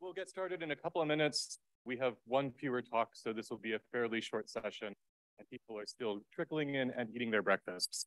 we'll get started in a couple of minutes. We have one fewer talk, so this will be a fairly short session, and people are still trickling in and eating their breakfasts.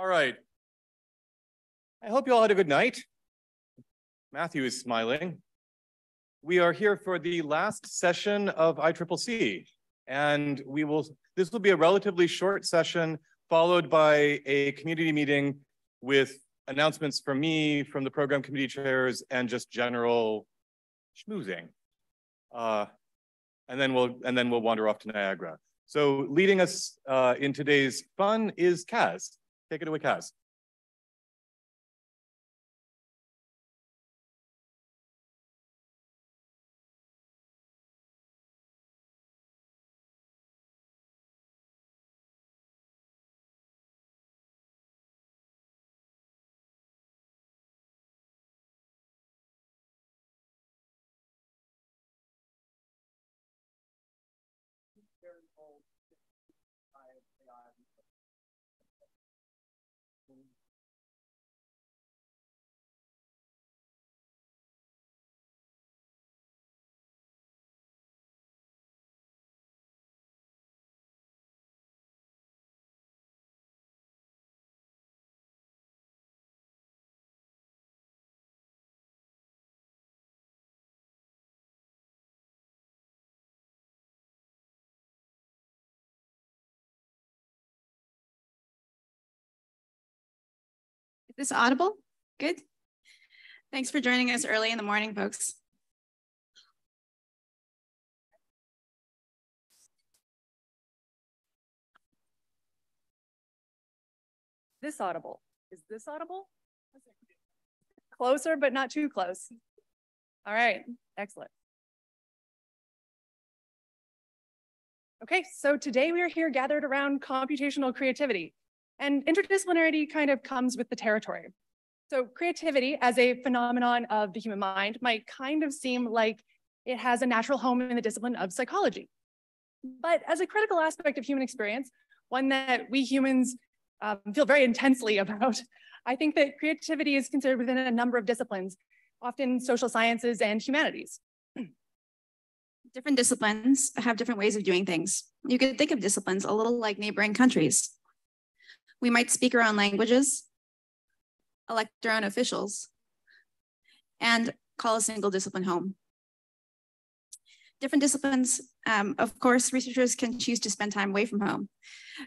All right. I hope you all had a good night. Matthew is smiling. We are here for the last session of ICCC, and we will, this will be a relatively short session followed by a community meeting with announcements from me, from the program committee chairs, and just general schmoozing. Uh, and then we'll and then we'll wander off to Niagara. So leading us uh, in today's fun is Kaz. Take it away, Kaz. This audible? Good. Thanks for joining us early in the morning, folks. This audible. Is this audible? Closer, but not too close. All right, excellent. Okay, so today we are here gathered around computational creativity. And interdisciplinarity kind of comes with the territory. So creativity as a phenomenon of the human mind might kind of seem like it has a natural home in the discipline of psychology. But as a critical aspect of human experience, one that we humans um, feel very intensely about, I think that creativity is considered within a number of disciplines, often social sciences and humanities. Different disciplines have different ways of doing things. You could think of disciplines a little like neighboring countries. We might speak our own languages, elect our own officials, and call a single discipline home. Different disciplines, um, of course, researchers can choose to spend time away from home.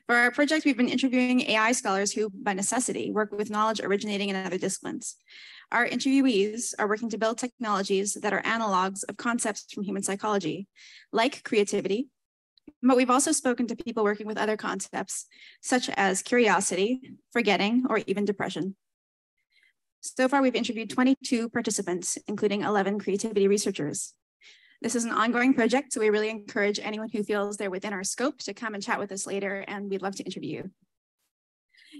For our project, we've been interviewing AI scholars who, by necessity, work with knowledge originating in other disciplines. Our interviewees are working to build technologies that are analogs of concepts from human psychology, like creativity, but we've also spoken to people working with other concepts, such as curiosity, forgetting, or even depression. So far, we've interviewed 22 participants, including 11 creativity researchers. This is an ongoing project, so we really encourage anyone who feels they're within our scope to come and chat with us later, and we'd love to interview you.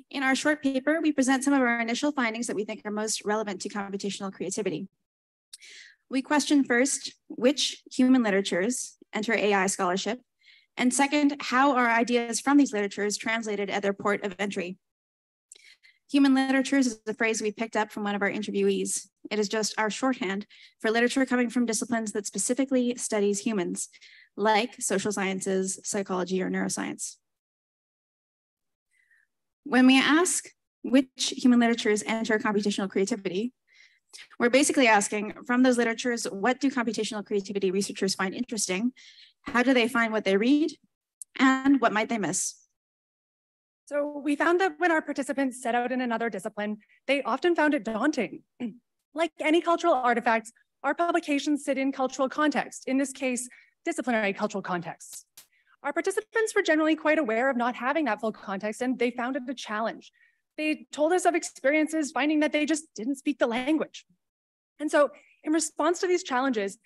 In our short paper, we present some of our initial findings that we think are most relevant to computational creativity. We question first, which human literatures enter AI scholarship and second, how are ideas from these literatures translated at their port of entry? Human literatures is a phrase we picked up from one of our interviewees. It is just our shorthand for literature coming from disciplines that specifically studies humans, like social sciences, psychology, or neuroscience. When we ask which human literatures enter computational creativity, we're basically asking from those literatures, what do computational creativity researchers find interesting how do they find what they read? And what might they miss? So we found that when our participants set out in another discipline, they often found it daunting. like any cultural artifacts, our publications sit in cultural context, in this case, disciplinary cultural contexts. Our participants were generally quite aware of not having that full context and they found it a challenge. They told us of experiences finding that they just didn't speak the language. And so in response to these challenges,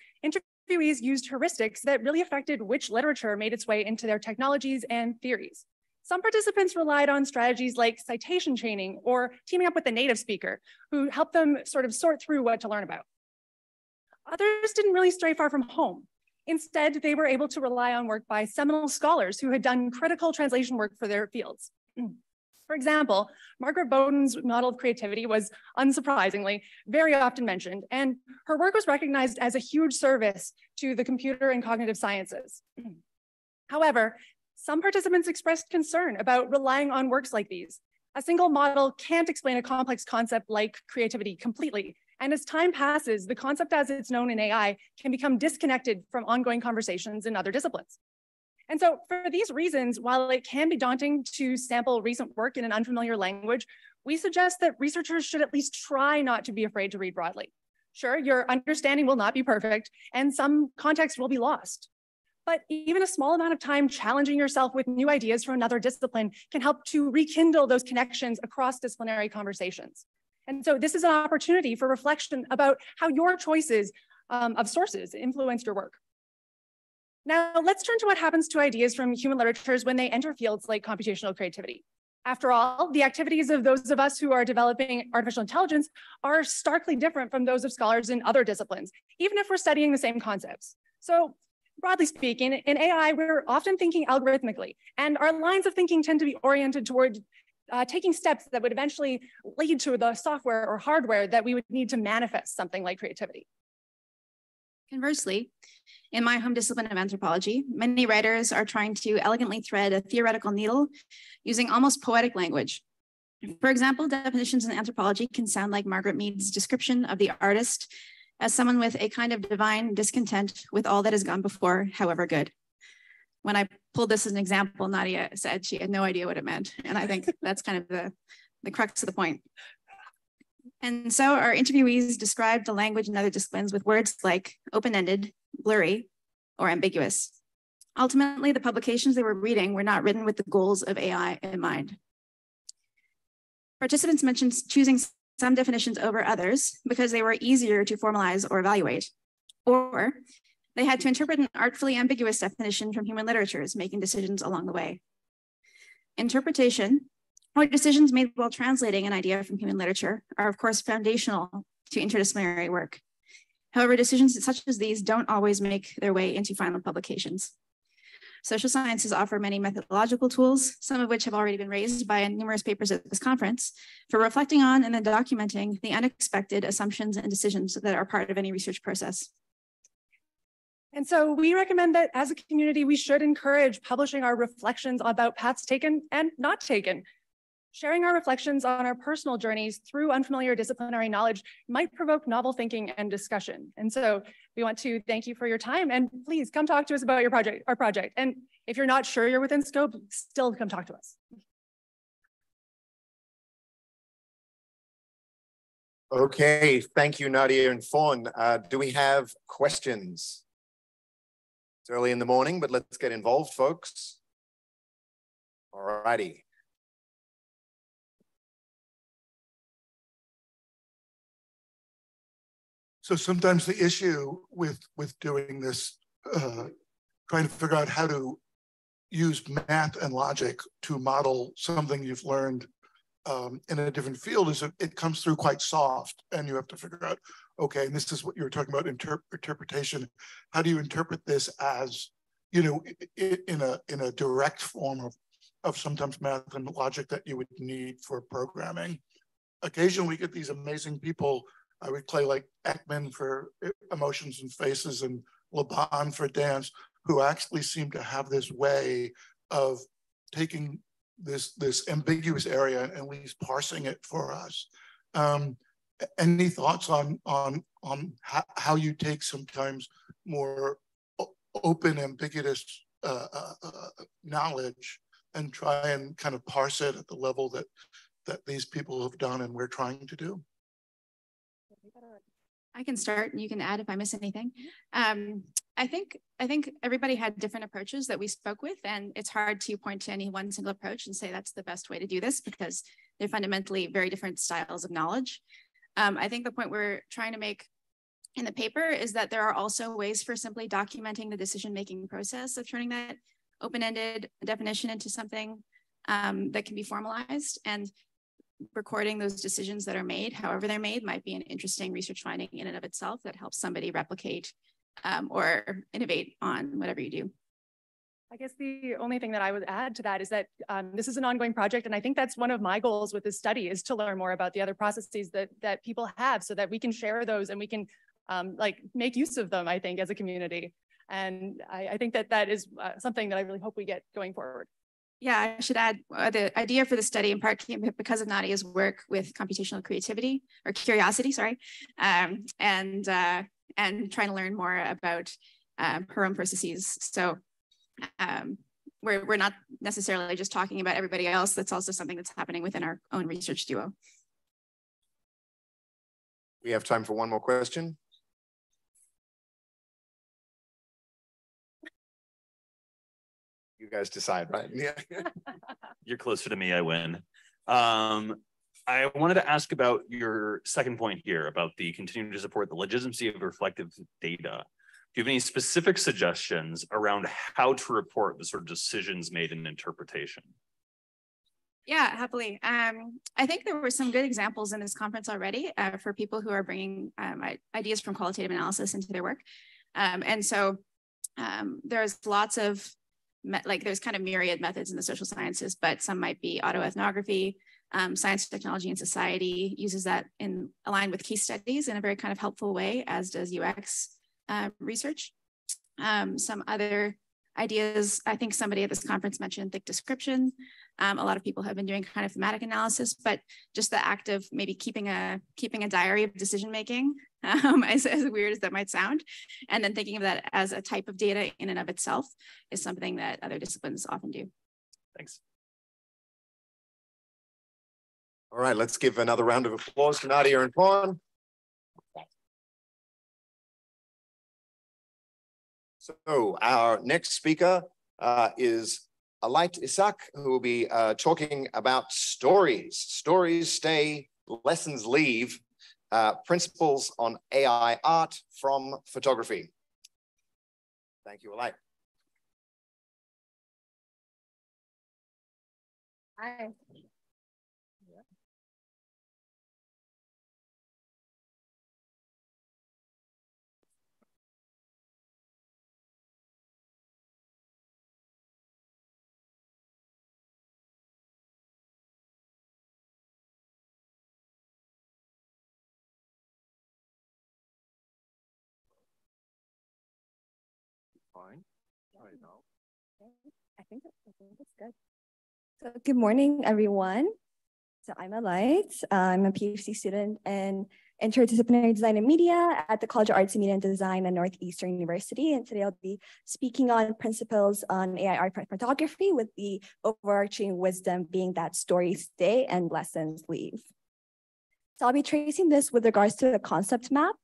interviewees used heuristics that really affected which literature made its way into their technologies and theories. Some participants relied on strategies like citation chaining or teaming up with a native speaker who helped them sort of sort through what to learn about. Others didn't really stray far from home. Instead, they were able to rely on work by seminal scholars who had done critical translation work for their fields. For example, Margaret Boden's model of creativity was unsurprisingly very often mentioned, and her work was recognized as a huge service to the computer and cognitive sciences. However, some participants expressed concern about relying on works like these. A single model can't explain a complex concept like creativity completely. And as time passes, the concept as it's known in AI can become disconnected from ongoing conversations in other disciplines. And so for these reasons, while it can be daunting to sample recent work in an unfamiliar language, we suggest that researchers should at least try not to be afraid to read broadly. Sure, your understanding will not be perfect and some context will be lost. But even a small amount of time challenging yourself with new ideas from another discipline can help to rekindle those connections across disciplinary conversations. And so this is an opportunity for reflection about how your choices um, of sources influenced your work. Now, let's turn to what happens to ideas from human literatures when they enter fields like computational creativity. After all, the activities of those of us who are developing artificial intelligence are starkly different from those of scholars in other disciplines, even if we're studying the same concepts. So broadly speaking, in AI, we're often thinking algorithmically, and our lines of thinking tend to be oriented toward uh, taking steps that would eventually lead to the software or hardware that we would need to manifest something like creativity. Conversely, in my home discipline of anthropology, many writers are trying to elegantly thread a theoretical needle using almost poetic language. For example, definitions in anthropology can sound like Margaret Mead's description of the artist as someone with a kind of divine discontent with all that has gone before, however good. When I pulled this as an example, Nadia said she had no idea what it meant. And I think that's kind of the, the crux of the point. And so our interviewees described the language in other disciplines with words like open-ended, blurry, or ambiguous. Ultimately, the publications they were reading were not written with the goals of AI in mind. Participants mentioned choosing some definitions over others because they were easier to formalize or evaluate, or they had to interpret an artfully ambiguous definition from human literatures, making decisions along the way. Interpretation, decisions made while translating an idea from human literature, are of course foundational to interdisciplinary work. However, decisions such as these don't always make their way into final publications. Social sciences offer many methodological tools, some of which have already been raised by numerous papers at this conference, for reflecting on and then documenting the unexpected assumptions and decisions that are part of any research process. And so we recommend that as a community, we should encourage publishing our reflections about paths taken and not taken. Sharing our reflections on our personal journeys through unfamiliar disciplinary knowledge might provoke novel thinking and discussion. And so we want to thank you for your time and please come talk to us about your project, our project. And if you're not sure you're within scope, still come talk to us. Okay, thank you, Nadia and Faun. Uh, do we have questions? It's early in the morning, but let's get involved, folks. All righty. So sometimes the issue with with doing this, uh, trying to figure out how to use math and logic to model something you've learned um, in a different field is it, it comes through quite soft, and you have to figure out, okay, and this is what you were talking about inter interpretation. How do you interpret this as, you know, in a in a direct form of of sometimes math and logic that you would need for programming? Occasionally, we get these amazing people I would play like Ekman for emotions and faces and Laban for dance, who actually seem to have this way of taking this this ambiguous area and at least parsing it for us. Um, any thoughts on on on how, how you take sometimes more open, ambiguous uh, uh, uh, knowledge and try and kind of parse it at the level that that these people have done and we're trying to do? I can start and you can add if I miss anything. Um, I think I think everybody had different approaches that we spoke with, and it's hard to point to any one single approach and say that's the best way to do this because they're fundamentally very different styles of knowledge. Um, I think the point we're trying to make in the paper is that there are also ways for simply documenting the decision-making process of turning that open-ended definition into something um, that can be formalized. And recording those decisions that are made, however they're made, might be an interesting research finding in and of itself that helps somebody replicate um, or innovate on whatever you do. I guess the only thing that I would add to that is that um, this is an ongoing project, and I think that's one of my goals with this study is to learn more about the other processes that that people have, so that we can share those and we can um, like make use of them. I think as a community, and I, I think that that is uh, something that I really hope we get going forward. Yeah, I should add uh, the idea for the study in part came because of Nadia's work with computational creativity or curiosity, sorry, um, and uh, and trying to learn more about um, her own processes. So um, we're we're not necessarily just talking about everybody else. That's also something that's happening within our own research duo. We have time for one more question. You guys decide, right? Yeah. You're closer to me, I win. Um, I wanted to ask about your second point here about the continuing to support the legitimacy of reflective data. Do you have any specific suggestions around how to report the sort of decisions made in interpretation? Yeah, happily. Um, I think there were some good examples in this conference already uh, for people who are bringing um, ideas from qualitative analysis into their work. Um, and so um, there's lots of like there's kind of myriad methods in the social sciences, but some might be autoethnography, um, science, technology, and society uses that in aligned with case studies in a very kind of helpful way, as does UX uh, research. Um, some other ideas, I think somebody at this conference mentioned thick description. Um, a lot of people have been doing kind of thematic analysis, but just the act of maybe keeping a keeping a diary of decision making, um, as, as weird as that might sound, and then thinking of that as a type of data in and of itself is something that other disciplines often do. Thanks. All right, let's give another round of applause to Nadia and Faun. So our next speaker uh, is Alight Isaac, who will be uh, talking about stories. Stories stay, lessons leave, uh, principles on AI art from photography. Thank you, Alight. Hi. Fine. Right now. I think, I think it's good. So good morning, everyone. So I'm Alight. Uh, I'm a PhD student in interdisciplinary design and media at the College of Arts and Media and Design at Northeastern University. And today I'll be speaking on principles on AI art photography with the overarching wisdom being that stories stay and lessons leave. So I'll be tracing this with regards to the concept map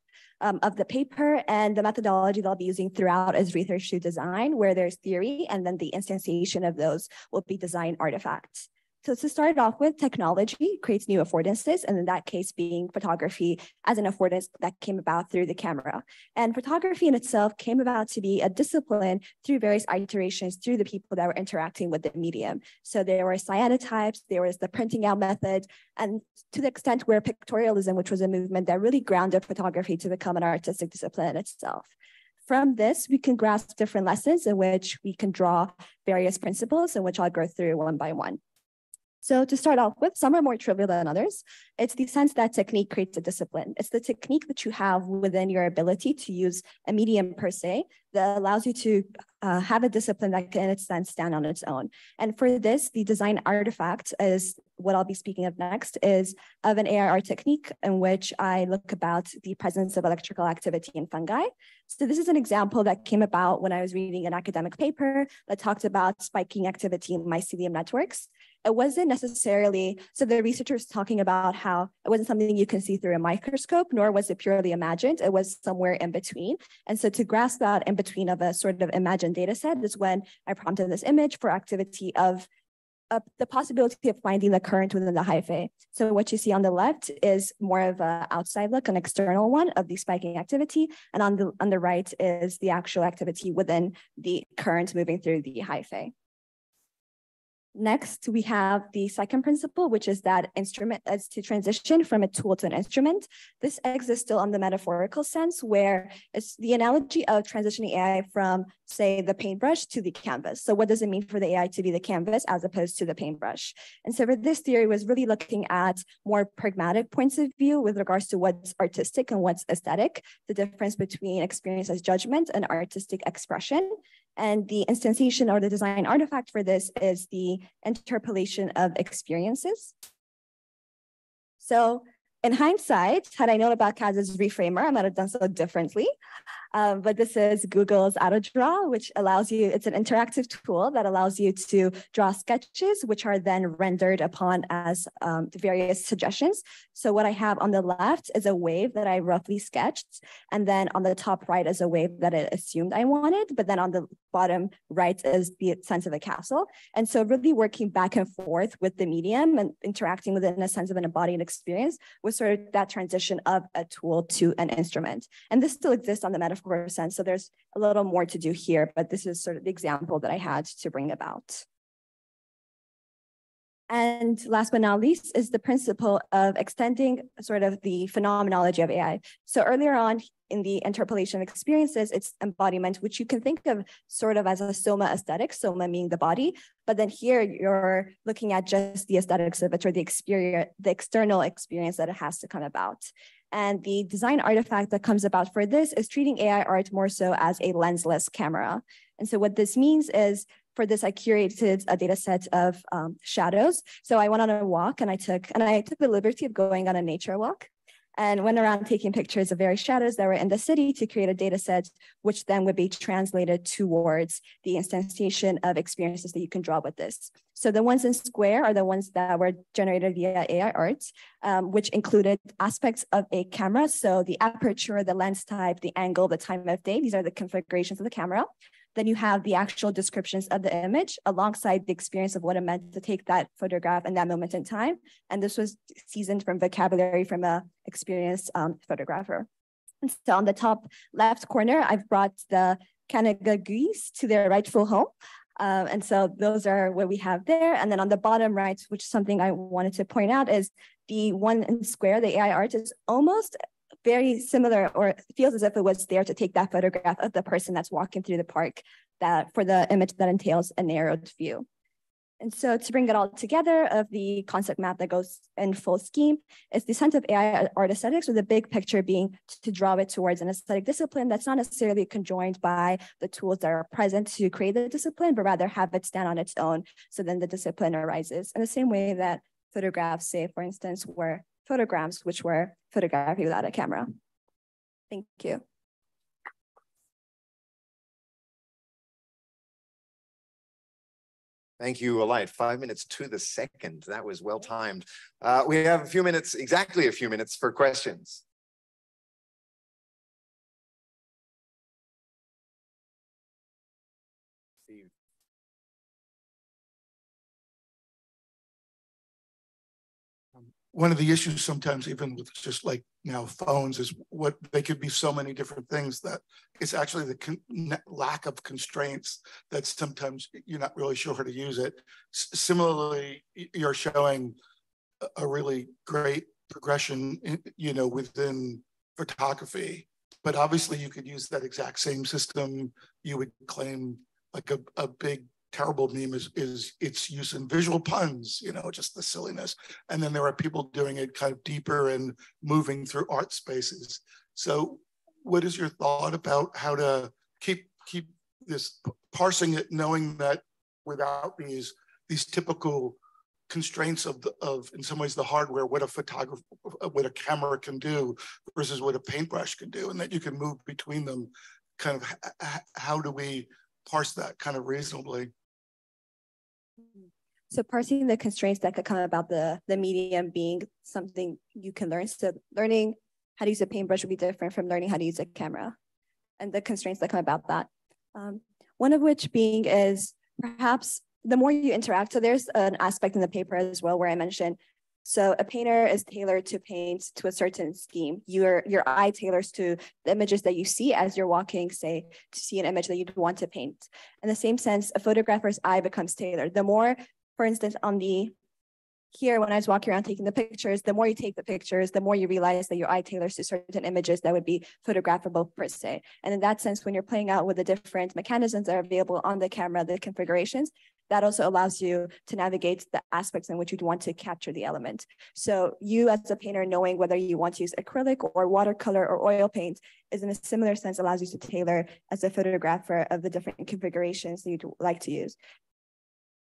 um, of the paper and the methodology they'll be using throughout is research to design, where there's theory and then the instantiation of those will be design artifacts. So to start off with, technology creates new affordances, and in that case being photography as an affordance that came about through the camera. And photography in itself came about to be a discipline through various iterations through the people that were interacting with the medium. So there were cyanotypes, there was the printing out method, and to the extent where pictorialism, which was a movement that really grounded photography to become an artistic discipline in itself. From this, we can grasp different lessons in which we can draw various principles in which I'll go through one by one. So to start off with, some are more trivial than others. It's the sense that technique creates a discipline. It's the technique that you have within your ability to use a medium per se that allows you to uh, have a discipline that can in its sense stand on its own. And for this, the design artifact is what I'll be speaking of next is of an AIR technique in which I look about the presence of electrical activity in fungi. So this is an example that came about when I was reading an academic paper that talked about spiking activity in mycelium networks it wasn't necessarily, so the researchers talking about how it wasn't something you can see through a microscope, nor was it purely imagined. It was somewhere in between. And so to grasp that in between of a sort of imagined data set is when I prompted this image for activity of uh, the possibility of finding the current within the hyphae. So what you see on the left is more of an outside look, an external one of the spiking activity. And on the, on the right is the actual activity within the current moving through the hyphae. Next, we have the second principle, which is that instrument as to transition from a tool to an instrument. This exists still on the metaphorical sense, where it's the analogy of transitioning AI from, say, the paintbrush to the canvas. So what does it mean for the AI to be the canvas as opposed to the paintbrush? And so for this theory was really looking at more pragmatic points of view with regards to what's artistic and what's aesthetic, the difference between experience as judgment and artistic expression. And the instantiation or the design artifact for this is the interpolation of experiences. So in hindsight, had I known about Kaz's reframer, I might have done so differently. Um, but this is Google's AutoDraw, which allows you, it's an interactive tool that allows you to draw sketches, which are then rendered upon as um, various suggestions. So what I have on the left is a wave that I roughly sketched. And then on the top right is a wave that it assumed I wanted. But then on the bottom right is the sense of a castle. And so really working back and forth with the medium and interacting with it in a sense of an embodied experience was sort of that transition of a tool to an instrument. And this still exists on the metaphor sense. So there's a little more to do here, but this is sort of the example that I had to bring about. And last but not least is the principle of extending sort of the phenomenology of AI. So earlier on in the interpolation of experiences, it's embodiment, which you can think of sort of as a soma aesthetic, soma meaning the body. But then here you're looking at just the aesthetics of it or the experience, the external experience that it has to come about. And the design artifact that comes about for this is treating AI art more so as a lensless camera. And so what this means is for this, I curated a data set of um, shadows. So I went on a walk and I took, and I took the liberty of going on a nature walk. and went around taking pictures of various shadows that were in the city to create a data set, which then would be translated towards the instantiation of experiences that you can draw with this. So the ones in Square are the ones that were generated via AI art, um, which included aspects of a camera. So the aperture, the lens type, the angle, the time of day, these are the configurations of the camera. Then you have the actual descriptions of the image alongside the experience of what it meant to take that photograph in that moment in time. And this was seasoned from vocabulary from a experienced um, photographer. And so on the top left corner, I've brought the Canada geese to their rightful home. Um, and so those are what we have there. And then on the bottom right, which is something I wanted to point out is the one in square, the AI art is almost very similar or feels as if it was there to take that photograph of the person that's walking through the park that for the image that entails a narrowed view. And so to bring it all together of the concept map that goes in full scheme is the sense of AI art aesthetics with the big picture being to draw it towards an aesthetic discipline that's not necessarily conjoined by the tools that are present to create the discipline, but rather have it stand on its own. So then the discipline arises in the same way that photographs, say, for instance, were photograms, which were photography without a camera. Thank you. Thank you, Alight. Five minutes to the second. That was well timed. Uh, we have a few minutes, exactly a few minutes for questions. One of the issues sometimes even with just like now phones is what they could be so many different things that it's actually the lack of constraints that sometimes you're not really sure how to use it. S similarly you're showing a really great progression in, you know within photography but obviously you could use that exact same system. You would claim like a, a big terrible meme is is its use in visual puns, you know, just the silliness. And then there are people doing it kind of deeper and moving through art spaces. So what is your thought about how to keep keep this parsing it, knowing that without these these typical constraints of the, of in some ways the hardware, what a photographer, what a camera can do versus what a paintbrush can do, and that you can move between them. Kind of how do we parse that kind of reasonably? So parsing the constraints that could come about the, the medium being something you can learn. So learning how to use a paintbrush would be different from learning how to use a camera and the constraints that come about that. Um, one of which being is perhaps the more you interact, so there's an aspect in the paper as well where I mentioned, so a painter is tailored to paint to a certain scheme. Your, your eye tailors to the images that you see as you're walking, say, to see an image that you'd want to paint. In the same sense, a photographer's eye becomes tailored. The more for instance, on the here when I was walking around taking the pictures, the more you take the pictures, the more you realize that your eye tailors to certain images that would be photographable per se. And in that sense, when you're playing out with the different mechanisms that are available on the camera, the configurations, that also allows you to navigate the aspects in which you'd want to capture the element. So you as a painter knowing whether you want to use acrylic or watercolor or oil paint is in a similar sense allows you to tailor as a photographer of the different configurations that you'd like to use.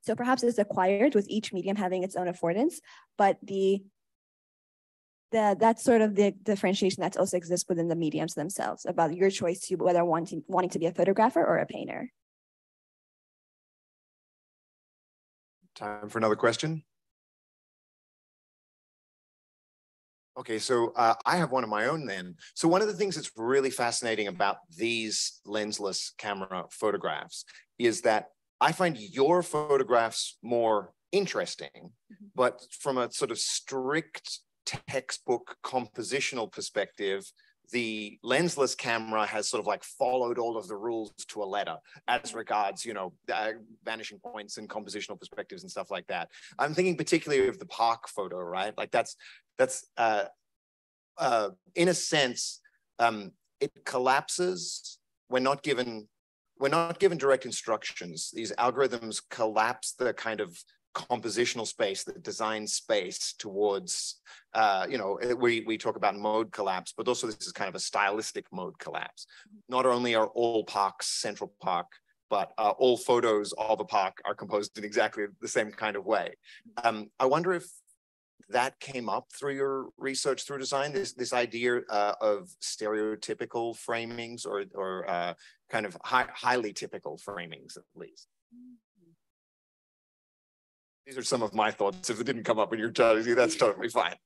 So perhaps it's acquired with each medium having its own affordance, but the the, that's sort of the differentiation that also exists within the mediums themselves about your choice to whether wanting, wanting to be a photographer or a painter. Time for another question. Okay, so uh, I have one of my own then. So one of the things that's really fascinating about these lensless camera photographs is that I find your photographs more interesting, mm-hmm. but from a sort of strict textbook compositional perspective, the lensless camera has sort of like followed all of the rules to a letter as regards, you know, uh, vanishing points and compositional perspectives and stuff like that. I'm thinking particularly of the park photo, right? Like that's that's uh, uh, in a sense, um, it collapses. We're not given we're not given direct instructions. These algorithms collapse the kind of compositional space, the design space towards, uh, you know, we, we talk about mode collapse, but also this is kind of a stylistic mode collapse. Not only are all parks Central Park, but uh, all photos of a park are composed in exactly the same kind of way. Um, I wonder if that came up through your research through design, this, this idea uh, of stereotypical framings or, or uh, kind of high, highly typical framings at least? These are some of my thoughts. If it didn't come up in your you, that's totally fine.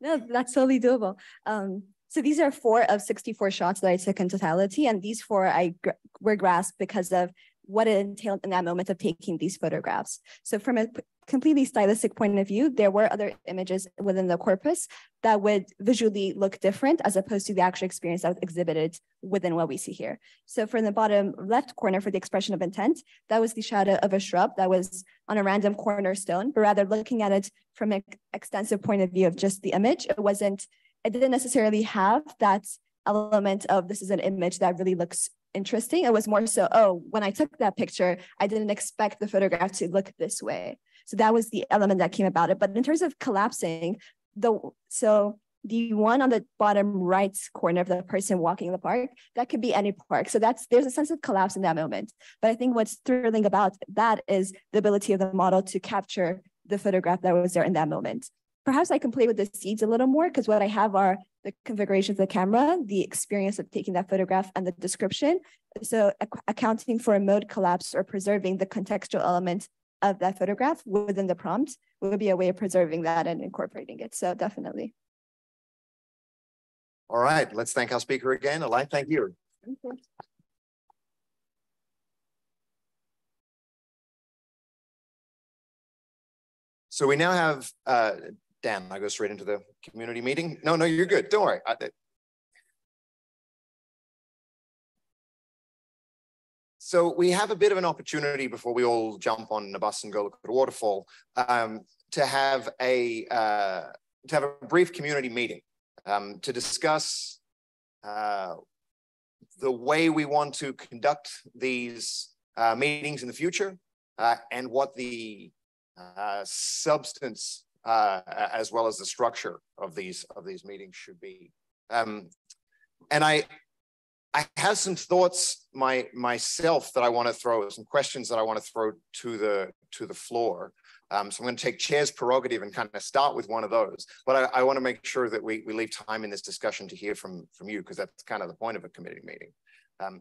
No, that's totally doable. Um, so these are four of 64 shots that I took in totality, and these four I gr were grasped because of what it entailed in that moment of taking these photographs. So from a completely stylistic point of view, there were other images within the corpus that would visually look different as opposed to the actual experience that was exhibited within what we see here. So from the bottom left corner for the expression of intent, that was the shadow of a shrub that was on a random cornerstone, but rather looking at it from an extensive point of view of just the image, it wasn't, it didn't necessarily have that element of this is an image that really looks interesting. It was more so, oh, when I took that picture, I didn't expect the photograph to look this way. So that was the element that came about it. But in terms of collapsing, the so the one on the bottom right corner of the person walking in the park, that could be any park. So that's there's a sense of collapse in that moment. But I think what's thrilling about that is the ability of the model to capture the photograph that was there in that moment. Perhaps I can play with the seeds a little more because what I have are the configuration of the camera, the experience of taking that photograph, and the description. So accounting for a mode collapse or preserving the contextual element of that photograph within the prompt would be a way of preserving that and incorporating it. So definitely. All right, let's thank our speaker again. Alai, thank you. Thank you. So we now have uh, Dan, I go straight into the community meeting. No, no, you're good. Don't worry. I, so we have a bit of an opportunity before we all jump on the bus and go look at a waterfall um, to have a uh, to have a brief community meeting um, to discuss uh, the way we want to conduct these uh, meetings in the future uh, and what the uh, substance uh, as well as the structure of these of these meetings should be. Um, and I I have some thoughts my myself that I want to throw some questions that I want to throw to the to the floor. Um, so I'm going to take chair's prerogative and kind of start with one of those. But I, I want to make sure that we, we leave time in this discussion to hear from from you because that's kind of the point of a committee meeting. Um,